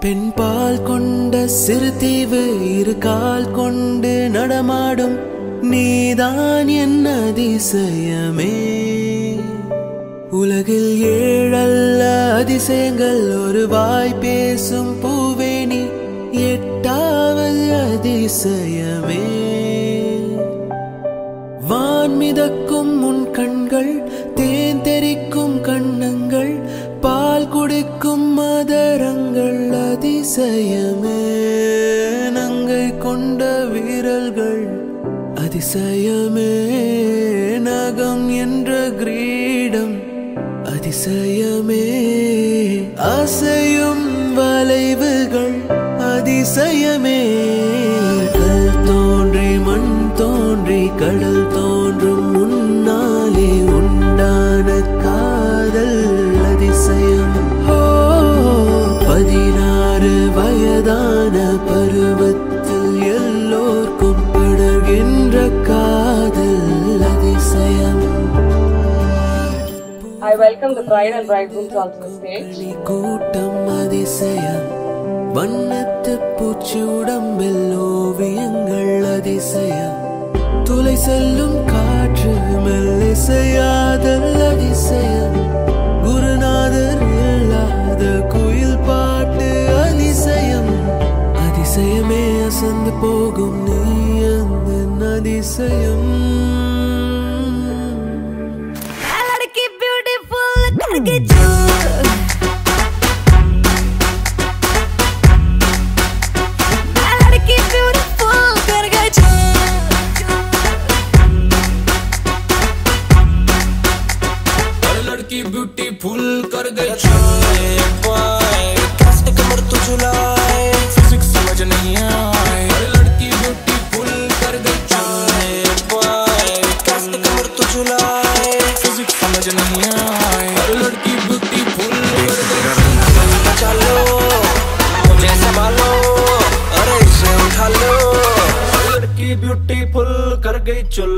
பெண் பால் சிறு தீவு இரு கால் கொண்டு நடமாடும் நீதான் என் அதிசயமே. உலகில் ஏழல்ல அதிசயங்கள் ஒரு வாய் பேசும் பூவேணி எட்டாவது அதிசயமே. வான்மிதக்கும் உன் கண்கள் தேன் தெறிக்கும் கண்ணங்கள் பால் குடிக்கும் மதரங்கள் அதிசயமே. நங்கை கொண்ட வீரர்கள் அதிசயமே. நகம் என்ற கிரீடம் அதிசயமே. அசையும் வளைவுகள் அதிசயமே. கல் தோன்றி மண் தோன்றி கடல் I welcome the bride and bridegrooms onto the stage. நீ கூட்டம் அதிசயம். வண்ணத்து பூச்சி உடம்பில் ஓவியங்கள் அதிசயம். துளை செல்லும் காற்று மெல்லிசையாதல் அதிசயம். குருநாதர் இல்லாத குயில் பாட்டு அதிசயம். அதிசயமே அசந்து போகும் நீ அந்த அதிசயம் चल मैं लड़की ब्यूटीफुल कर गई कैसे कमर तू झुलाए। फिजिक्स समझ नहीं आए। लड़की ब्यूटीफुल कर गई कैसे कमर तू झुलाए। फिजिक्स समझ नहीं ब्यूटीफुल कर गई चुल